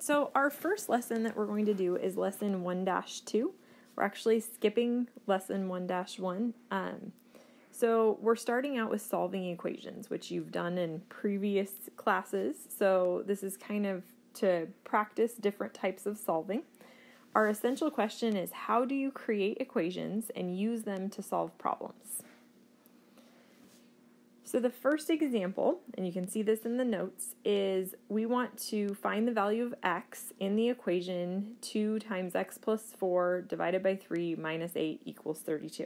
so our first lesson that we're going to do is lesson 1 2. We're actually skipping lesson 1 1. Um, so we're starting out with solving equations, which you've done in previous classes. So this is kind of to practice different types of solving. Our essential question is how do you create equations and use them to solve problems? So the first example, and you can see this in the notes, is we want to find the value of x in the equation 2 times x plus 4 divided by 3 minus 8 equals 32.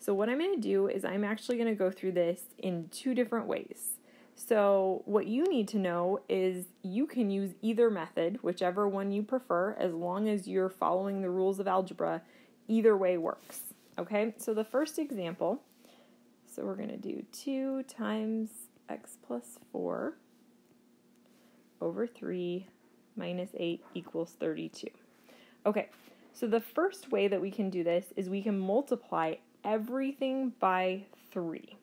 So what I'm going to do is I'm actually going to go through this in two different ways. So what you need to know is you can use either method, whichever one you prefer, as long as you're following the rules of algebra, either way works. Okay, so the first example so we're going to do 2 times x plus 4 over 3 minus 8 equals 32. Okay, so the first way that we can do this is we can multiply everything by 3.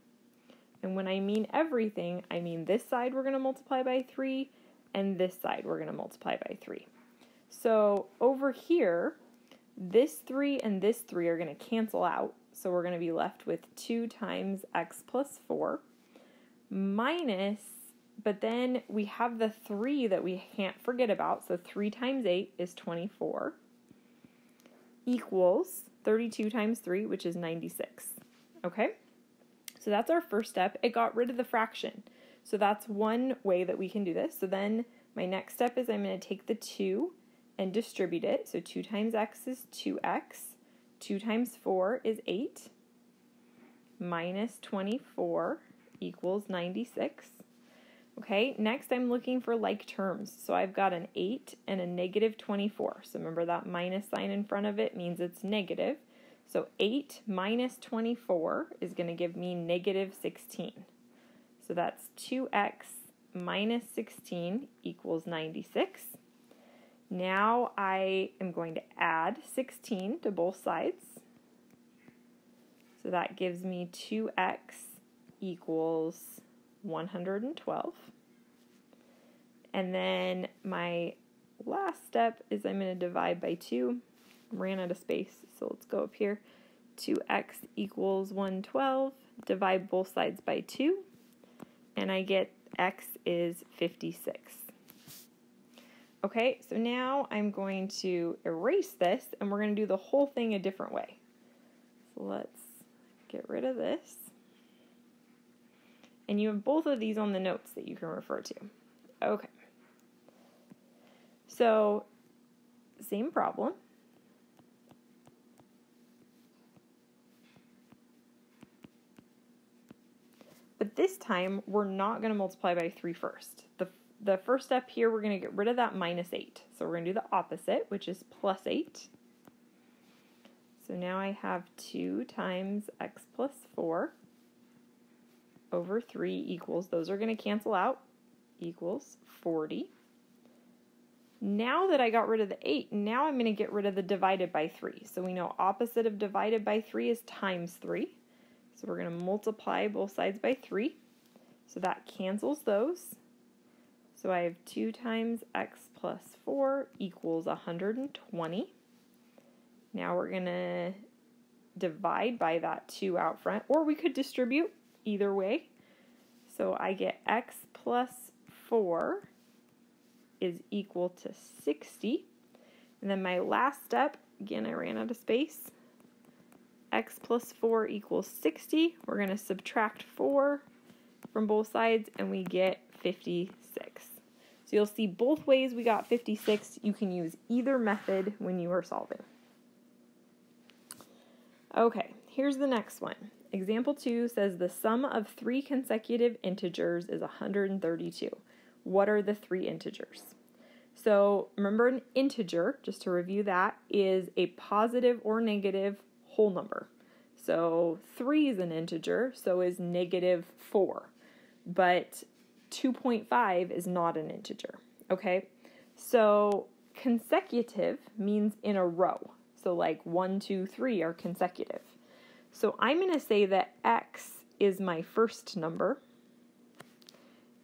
And when I mean everything, I mean this side we're going to multiply by 3, and this side we're going to multiply by 3. So over here, this 3 and this 3 are going to cancel out, so we're going to be left with 2 times x plus 4 minus, but then we have the 3 that we can't forget about. So 3 times 8 is 24 equals 32 times 3, which is 96. Okay? So that's our first step. It got rid of the fraction. So that's one way that we can do this. So then my next step is I'm going to take the 2 and distribute it. So 2 times x is 2x 2 times 4 is 8, minus 24 equals 96. Okay, next I'm looking for like terms. So I've got an 8 and a negative 24. So remember that minus sign in front of it means it's negative. So 8 minus 24 is going to give me negative 16. So that's 2x minus 16 equals 96. Now I am going to add 16 to both sides. So that gives me 2x equals 112. And then my last step is I'm going to divide by 2. I ran out of space, so let's go up here. 2x equals 112. Divide both sides by 2. And I get x is 56. Okay, so now I'm going to erase this and we're going to do the whole thing a different way. So let's get rid of this. And you have both of these on the notes that you can refer to. Okay. So, same problem. But this time, we're not going to multiply by 3 first. The the first step here, we're going to get rid of that minus 8. So we're going to do the opposite, which is plus 8. So now I have 2 times x plus 4 over 3 equals, those are going to cancel out, equals 40. Now that I got rid of the 8, now I'm going to get rid of the divided by 3. So we know opposite of divided by 3 is times 3. So we're going to multiply both sides by 3. So that cancels those. So I have 2 times x plus 4 equals 120. Now we're going to divide by that 2 out front, or we could distribute either way. So I get x plus 4 is equal to 60. And then my last step, again, I ran out of space. x plus 4 equals 60. We're going to subtract 4 from both sides, and we get 56. So you'll see both ways we got 56. You can use either method when you are solving. Okay, here's the next one. Example 2 says the sum of three consecutive integers is 132. What are the three integers? So remember an integer, just to review that, is a positive or negative whole number. So 3 is an integer, so is negative 4. But 2.5 is not an integer. Okay, so consecutive means in a row. So, like 1, 2, 3 are consecutive. So, I'm going to say that x is my first number.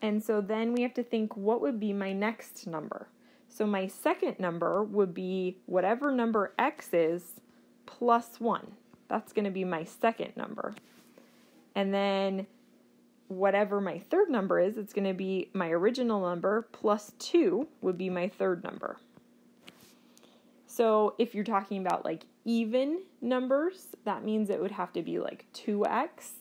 And so then we have to think what would be my next number. So my second number would be whatever number x is plus 1. That's going to be my second number. And then whatever my third number is, it's going to be my original number plus 2 would be my third number. So if you're talking about like even numbers, that means it would have to be like 2x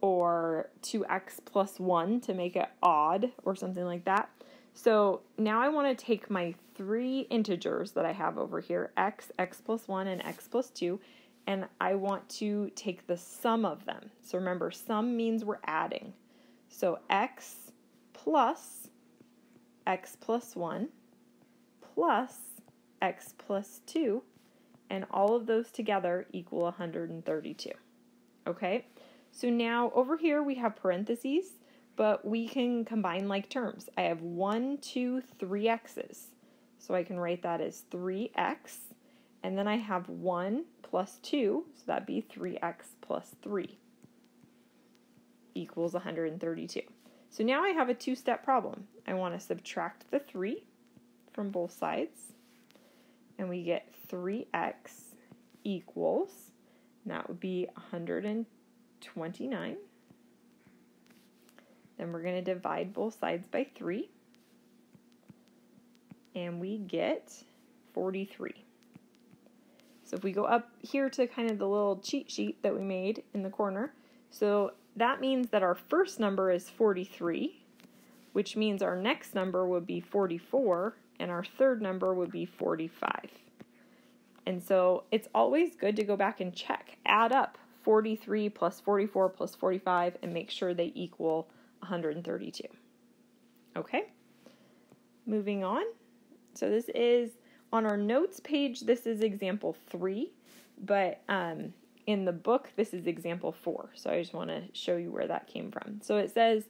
or 2x plus 1 to make it odd or something like that. So now I want to take my three integers that I have over here, x, x plus 1, and x plus 2, and I want to take the sum of them. So remember, sum means we're adding. So x plus x plus 1 plus x plus 2, and all of those together equal 132. Okay, so now over here we have parentheses but we can combine like terms. I have 1, 2, 3 x's. So I can write that as 3x. And then I have 1 plus 2, so that'd be 3x plus 3 equals 132. So now I have a two-step problem. I want to subtract the 3 from both sides. And we get 3x equals, that would be 129. Then we're going to divide both sides by 3. And we get 43. So if we go up here to kind of the little cheat sheet that we made in the corner, so that means that our first number is 43, which means our next number would be 44, and our third number would be 45. And so it's always good to go back and check, add up 43 plus 44 plus 45, and make sure they equal 132. Okay, moving on. So this is on our notes page, this is example three, but um, in the book, this is example four. So I just want to show you where that came from. So it says,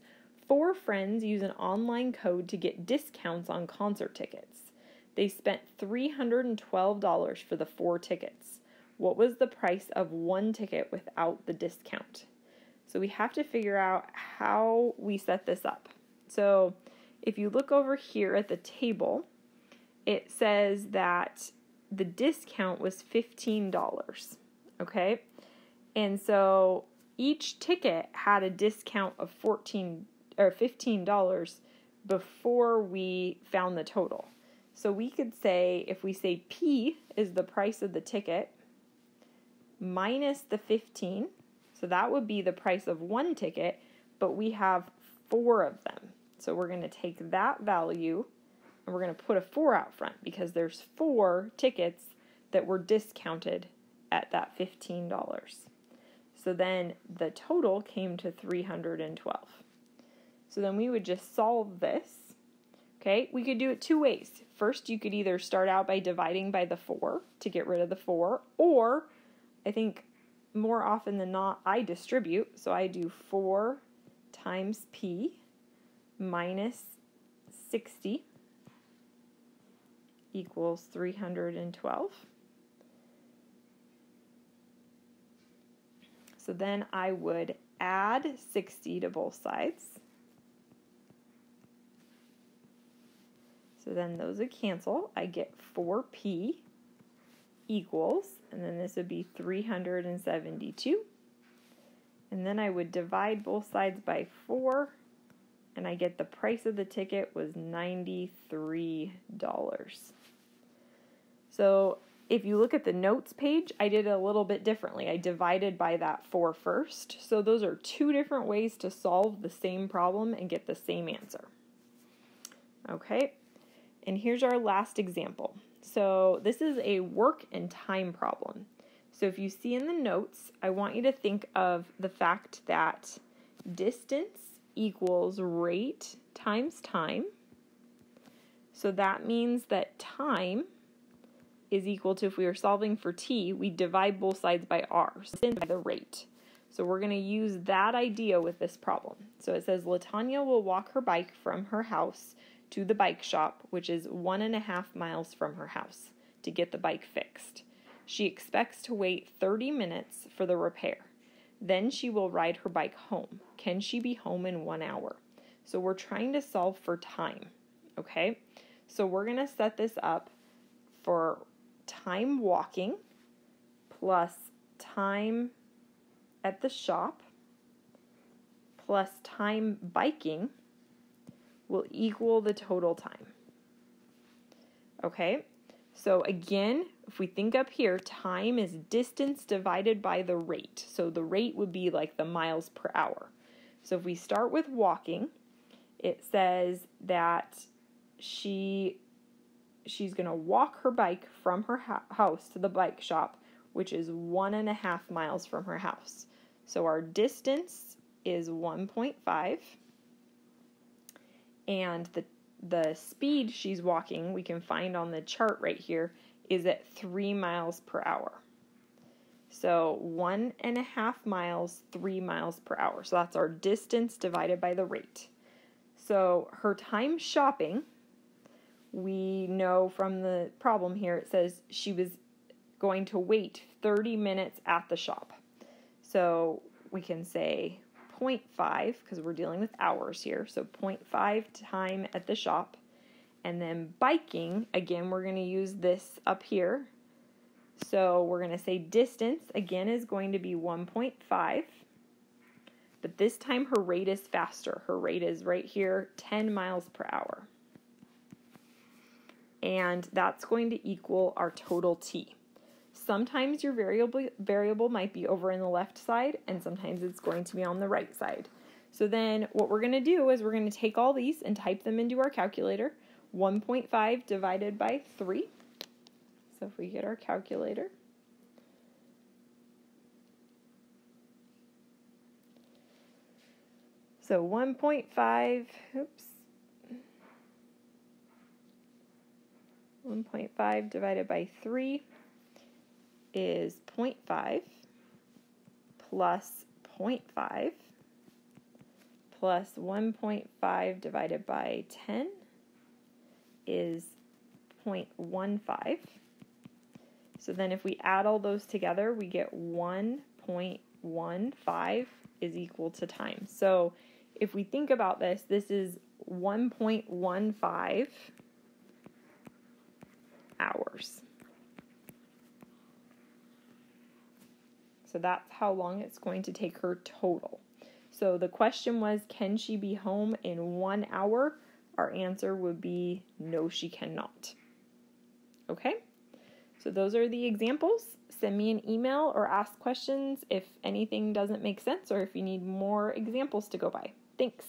Four friends use an online code to get discounts on concert tickets. They spent $312 for the four tickets. What was the price of one ticket without the discount? So we have to figure out how we set this up. So if you look over here at the table, it says that the discount was $15. Okay? And so each ticket had a discount of 14 or $15 before we found the total. So we could say if we say P is the price of the ticket minus the 15 so that would be the price of one ticket, but we have four of them. So we're going to take that value and we're going to put a 4 out front because there's four tickets that were discounted at that $15. So then the total came to 312. So then we would just solve this. Okay, we could do it two ways. First, you could either start out by dividing by the 4 to get rid of the 4, or I think more often than not, I distribute. So I do 4 times P minus 60 equals 312. So then I would add 60 to both sides. So then those would cancel. I get 4p equals, and then this would be 372. And then I would divide both sides by 4, and I get the price of the ticket was $93. So if you look at the notes page, I did a little bit differently. I divided by that 4 first. So those are two different ways to solve the same problem and get the same answer. Okay, and here's our last example. So this is a work and time problem. So if you see in the notes, I want you to think of the fact that distance equals rate times time. So that means that time is equal to, if we are solving for t, we divide both sides by r, so by the rate. So we're going to use that idea with this problem. So it says Latanya will walk her bike from her house to the bike shop, which is one and a half miles from her house, to get the bike fixed. She expects to wait 30 minutes for the repair. Then she will ride her bike home. Can she be home in one hour? So we're trying to solve for time, okay? So we're going to set this up for time walking plus time at the shop plus time biking will equal the total time. Okay, so again, if we think up here, time is distance divided by the rate. So the rate would be like the miles per hour. So if we start with walking, it says that she she's going to walk her bike from her house to the bike shop, which is one and a half miles from her house. So our distance is 1.5, and the the speed she's walking, we can find on the chart right here, is at three miles per hour. So one and a half miles, three miles per hour. So that's our distance divided by the rate. So her time shopping, we know from the problem here, it says she was going to wait 30 minutes at the shop. So we can say 0.5 because we're dealing with hours here. So 0.5 time at the shop. And then biking, again, we're going to use this up here. So we're going to say distance, again, is going to be 1.5. But this time her rate is faster. Her rate is right here, 10 miles per hour. And that's going to equal our total t. Sometimes your variable variable might be over in the left side and sometimes it's going to be on the right side. So then what we're going to do is we're going to take all these and type them into our calculator. 1.5 divided by 3. So if we get our calculator, so 1.5, oops, 1.5 divided by 3 is 0.5 plus 0.5 plus 1.5 divided by 10 is 0.15. So then if we add all those together, we get 1.15 is equal to time. So if we think about this, this is 1.15 hours. So that's how long it's going to take her total. So the question was, can she be home in one hour? Our answer would be no, she cannot. Okay? So those are the examples. Send me an email or ask questions if anything doesn't make sense or if you need more examples to go by. Thanks.